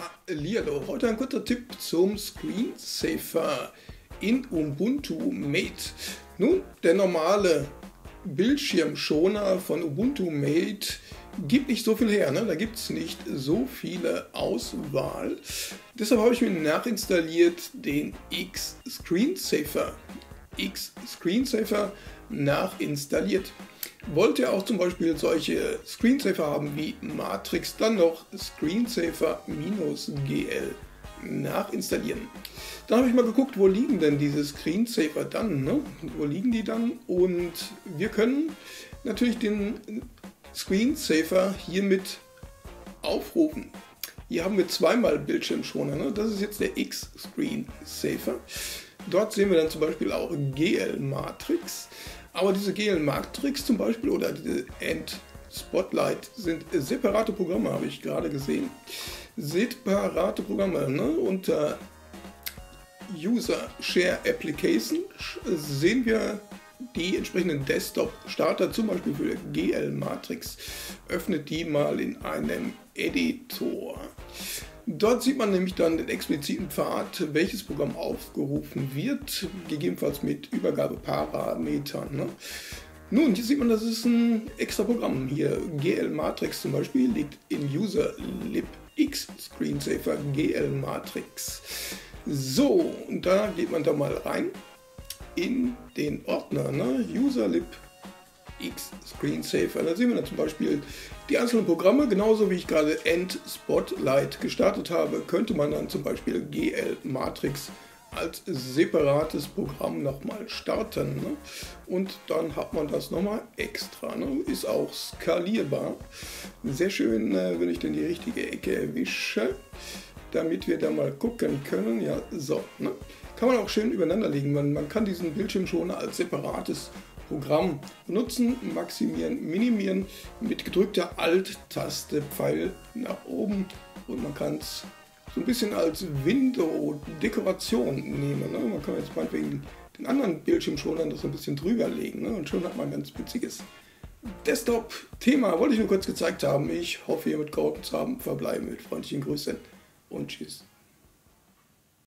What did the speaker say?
Hallihallo, heute ein kurzer Tipp zum Screensaver in Ubuntu Mate. Nun, der normale Bildschirmschoner von Ubuntu Mate gibt nicht so viel her, ne? da gibt es nicht so viele Auswahl. Deshalb habe ich mir nachinstalliert den X Screensaver. X Screensaver nachinstalliert. Wollt ihr auch zum Beispiel solche Screensaver haben wie Matrix, dann noch Screensaver-GL nachinstallieren. Dann habe ich mal geguckt, wo liegen denn diese Screensaver dann? Ne? Wo liegen die dann? Und wir können natürlich den Screensaver hiermit aufrufen. Hier haben wir zweimal Bildschirmschoner. Ne? Das ist jetzt der X-Screensaver. Dort sehen wir dann zum Beispiel auch GL-Matrix. Aber diese GL-Matrix zum Beispiel oder diese End Spotlight sind separate Programme, habe ich gerade gesehen. Separate Programme. Ne? Unter User Share Application sehen wir die entsprechenden Desktop-Starter, zum Beispiel für GL Matrix. Öffnet die mal in einem Editor. Dort sieht man nämlich dann den expliziten Pfad, welches Programm aufgerufen wird, gegebenenfalls mit Übergabeparametern. Ne? Nun, hier sieht man, das ist ein extra Programm. Hier GL Matrix zum Beispiel liegt in User lib X Screensaver GL Matrix. So, und da geht man da mal rein in den Ordner, ne? User lib X Screensaver. Da sehen wir dann zum Beispiel die einzelnen Programme, genauso wie ich gerade End Spotlight gestartet habe, könnte man dann zum Beispiel GL Matrix als separates Programm nochmal starten. Ne? Und dann hat man das nochmal extra. Ne? Ist auch skalierbar. Sehr schön, äh, wenn ich denn die richtige Ecke erwische, damit wir da mal gucken können. Ja, so. Ne? Kann man auch schön übereinander legen. Man, man kann diesen Bildschirmschoner als separates benutzen, maximieren, minimieren mit gedrückter Alt-Taste, Pfeil nach oben und man kann es so ein bisschen als Window-Dekoration nehmen. Ne? Man kann jetzt meinetwegen den anderen Bildschirmschoner noch so ein bisschen drüber legen ne? und schon hat man ein ganz witziges Desktop-Thema. Wollte ich nur kurz gezeigt haben. Ich hoffe, ihr mit geholfen zu haben. Verbleiben mit freundlichen Grüßen und tschüss.